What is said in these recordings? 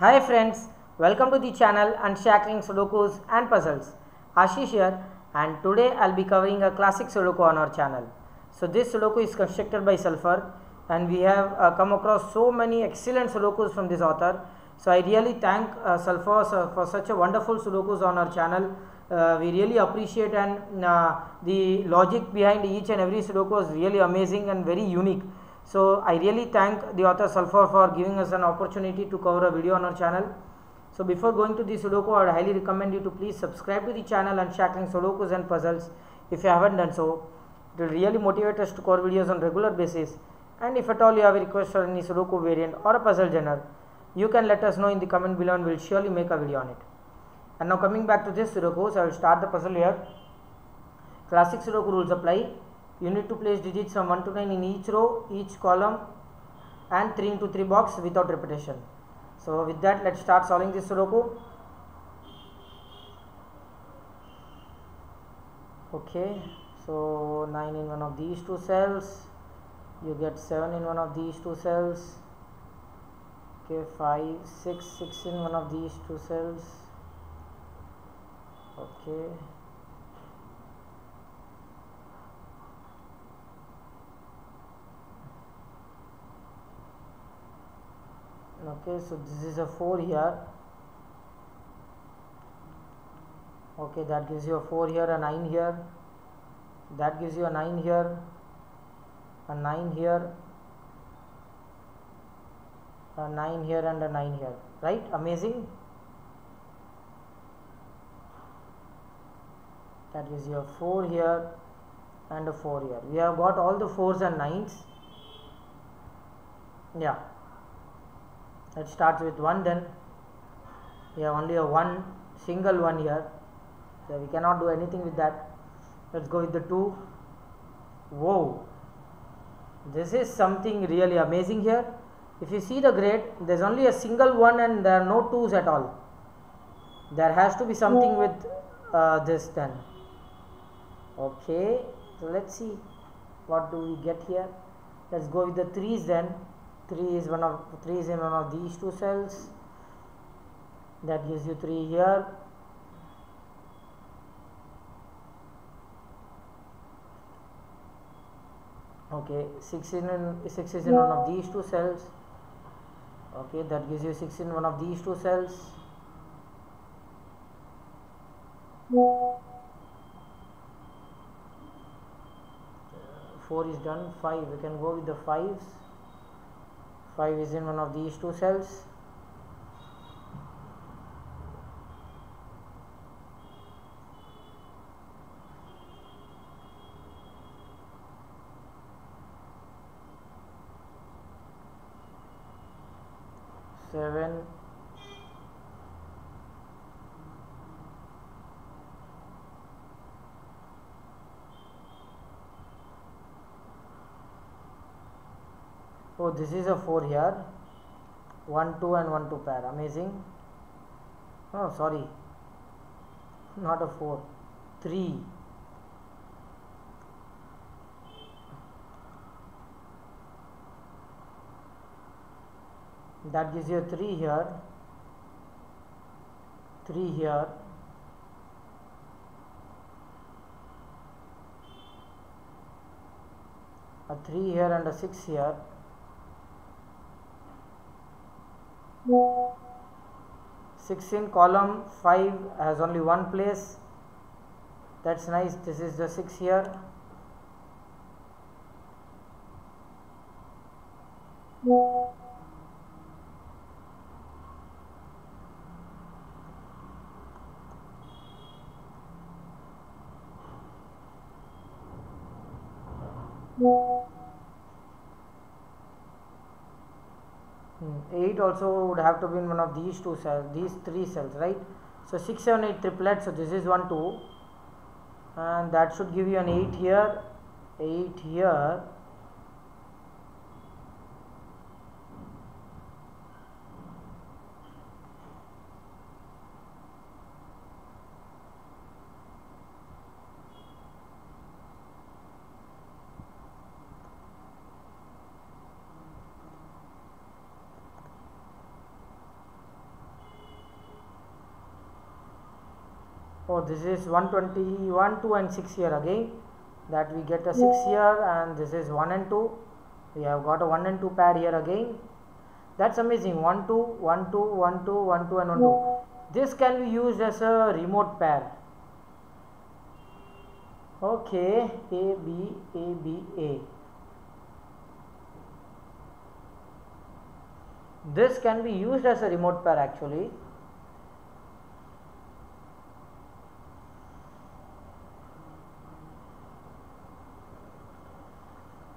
Hi friends, welcome to the channel Unshackling Sudokus and Puzzles. Ashish here and today I'll be covering a classic Sudoku on our channel. So this Sudoku is constructed by Sulphur and we have uh, come across so many excellent Sudokus from this author. So I really thank uh, Sulphur uh, for such a wonderful Sudokus on our channel. Uh, we really appreciate and uh, the logic behind each and every Sudoku is really amazing and very unique. So I really thank the author Sulphur for giving us an opportunity to cover a video on our channel. So before going to the Sudoku, I would highly recommend you to please subscribe to the channel Unshackling Sudokus and Puzzles if you haven't done so. It will really motivate us to cover videos on regular basis. And if at all you have a request for any Sudoku variant or a puzzle genre, you can let us know in the comment below and we'll surely make a video on it. And now coming back to this Sudoku, so I will start the puzzle here. Classic Sudoku rules apply. You need to place digits from 1 to 9 in each row, each column and 3 into 3 box without repetition. So with that let's start solving this Sudoku. Okay, so 9 in one of these two cells, you get 7 in one of these two cells, okay 5, 6, 6 in one of these two cells, okay. Okay so this is a 4 here. Okay that gives you a 4 here a 9 here. That gives you a 9 here a 9 here a 9 here and a 9 here. Right? Amazing? That gives you a 4 here and a 4 here. We have got all the 4s and 9s yeah let's start with 1 then we have only a one single one here. So we cannot do anything with that. Let's go with the 2 whoa this is something really amazing here. If you see the grade there's only a single one and there are no twos at all. There has to be something with uh, this then. Okay. So let's see what do we get here. Let's go with the threes then 3 is one of 3 is in one of these two cells. That gives you 3 here. Okay 6 in 6 is in one of these two cells. Okay that gives you 6 in one of these two cells. Four is done. Five we can go with the fives 5 is in one of these two cells seven oh this is a 4 here. 1 2 and 1 2 pair. Amazing. Oh sorry. Not a 4 3 that gives you a 3 here. 3 here. A 3 here and a 6 here six in column five has only one place. That's nice. This is the six here. Hmm, Hmm, 8 also would have to be in one of these two cells these three cells right? So 6 7 8 triplet so this is 1 2 and that should give you an 8 here 8 here oh this is 121 2 and 6 here again that we get a 6 here and this is 1 and 2 we have got a 1 and 2 pair here again. That's amazing 1 2 1 2 1 2 1 2 and 1 2 this can be used as a remote pair. Okay a b a b a. This can be used as a remote pair actually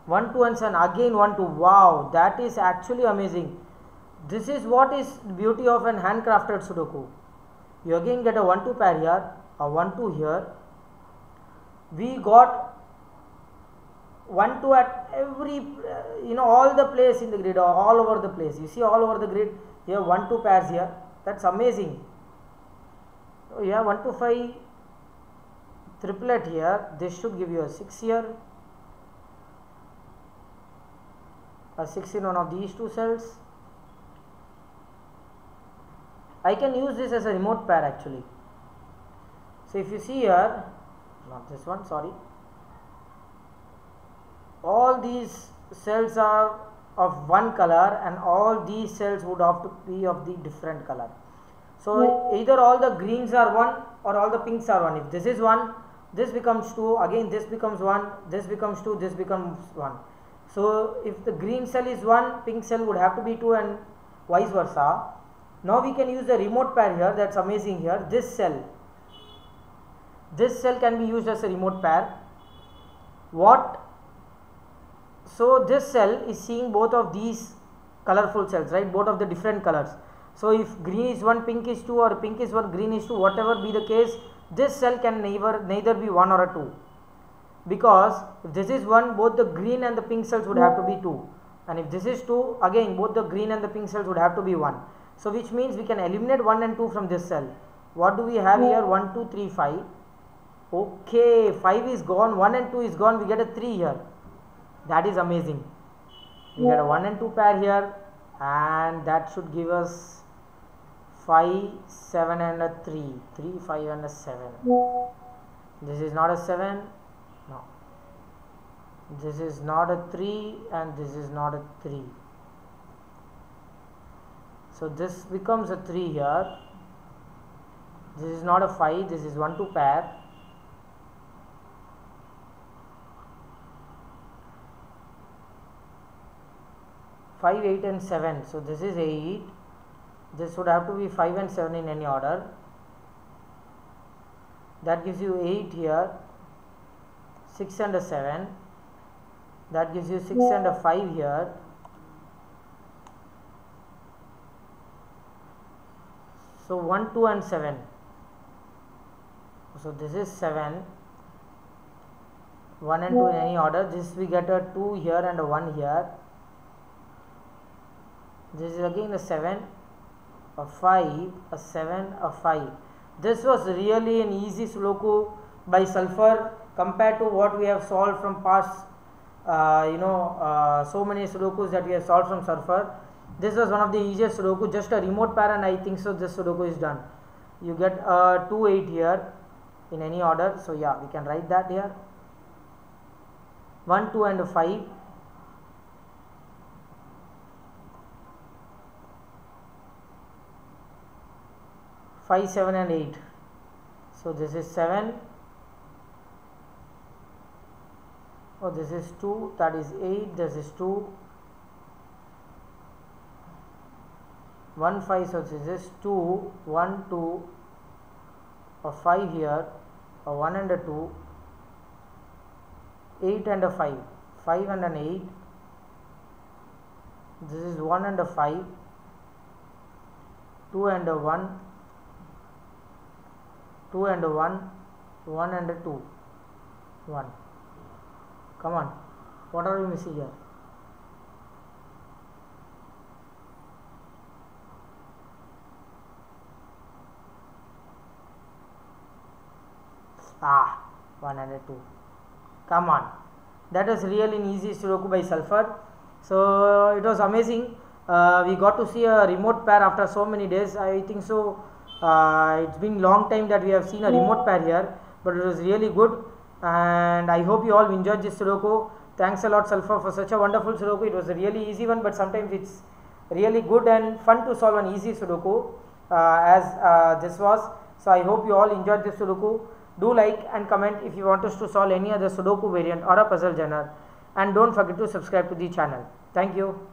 one two and seven again one two wow that is actually amazing. This is what is the beauty of an handcrafted sudoku. You again get a one two pair here a one two here. We got one two at every uh, you know all the place in the grid or all over the place. You see all over the grid you have one two pairs here. That's amazing. So you have one to five triplet here. This should give you a six here a 6 in one of these two cells. I can use this as a remote pair actually. So if you see here, not this one, sorry. All these cells are of one color and all these cells would have to be of the different color. So hmm. either all the greens are one or all the pinks are one. If this is one, this becomes two, again this becomes one, this becomes two, this becomes one. So if the green cell is 1, pink cell would have to be 2 and vice versa. Now we can use the remote pair here, that's amazing here. This cell, this cell can be used as a remote pair. What? So this cell is seeing both of these colorful cells, right? Both of the different colors. So if green is 1, pink is 2 or pink is 1, green is 2, whatever be the case, this cell can neither, neither be 1 or a 2 because if this is 1 both the green and the pink cells would have to be 2 and if this is 2 again both the green and the pink cells would have to be 1 so which means we can eliminate 1 and 2 from this cell. What do we have here? 1 2 3 5 okay 5 is gone. 1 and 2 is gone. We get a 3 here. That is amazing. We get a 1 and 2 pair here. And that should give us 5 7 and a 3 3 5 and a 7 this is not a 7 no this is not a 3 and this is not a 3 so this becomes a 3 here this is not a 5 this is 1 2 pair Five, eight, and seven. So this is eight. This would have to be five and seven in any order. That gives you eight here. 6 and a 7 that gives you 6 and a 5 here. So 1 2 and 7 so this is 7 1 and 2 in any order. This we get a 2 here and a 1 here. This is again a 7 a 5 a 7 a 5 this was really an easy sudoku by sulphur compared to what we have solved from past uh, you know uh, so many sudokus that we have solved from sulphur. This was one of the easiest sudoku just a remote pair and i think so this sudoku is done. You get a 2 8 here in any order so yeah we can write that here. 1 2 and 5 5 7 and 8 so this is 7 oh this is 2 that is 8 this is 2 1 5 so this is 2 1 2 a 5 here a 1 and a 2 8 and a 5 5 and an 8 this is 1 and a 5 2 and a 1 2 and a 1 1 and a 2 1 come on. What are we missing here? Ah 102 come on. That was really an easy sudoku by sulphur so it was amazing. Uh, we got to see a remote pair after so many days. I think so. Uh, it's been long time that we have seen a remote pair here but it was really good and i hope you all enjoyed this sudoku. Thanks a lot sulphur for such a wonderful sudoku. It was a really easy one but sometimes it's really good and fun to solve an easy sudoku uh, as uh, this was. So i hope you all enjoyed this sudoku. Do like and comment if you want us to solve any other sudoku variant or a puzzle genre. And don't forget to subscribe to the channel. Thank you